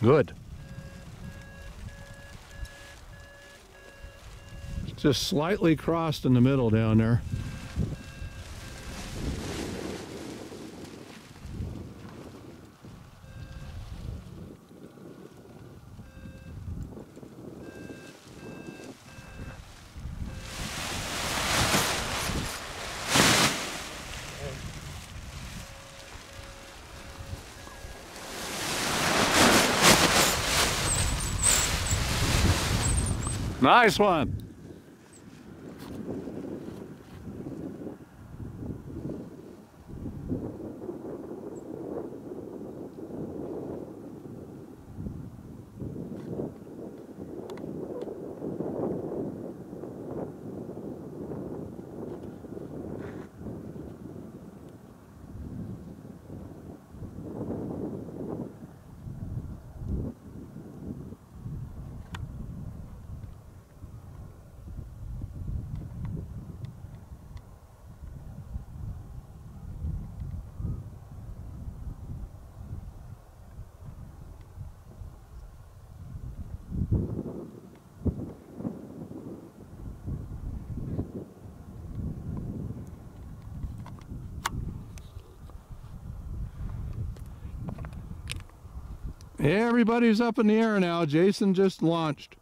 Good. Just slightly crossed in the middle down there. Nice one. Everybody's up in the air now. Jason just launched.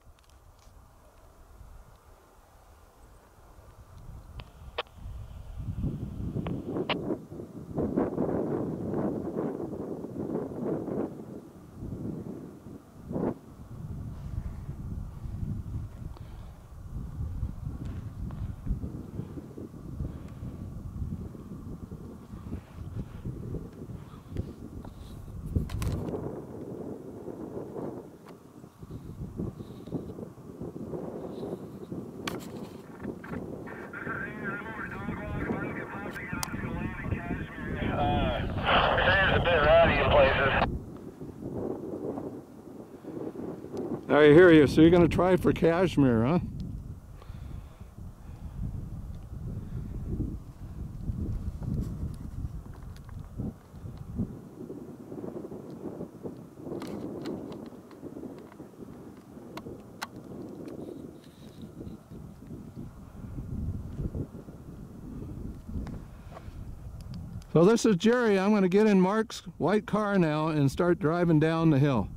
I hear you. So you're going to try for Cashmere, huh? So this is Jerry. I'm going to get in Mark's white car now and start driving down the hill.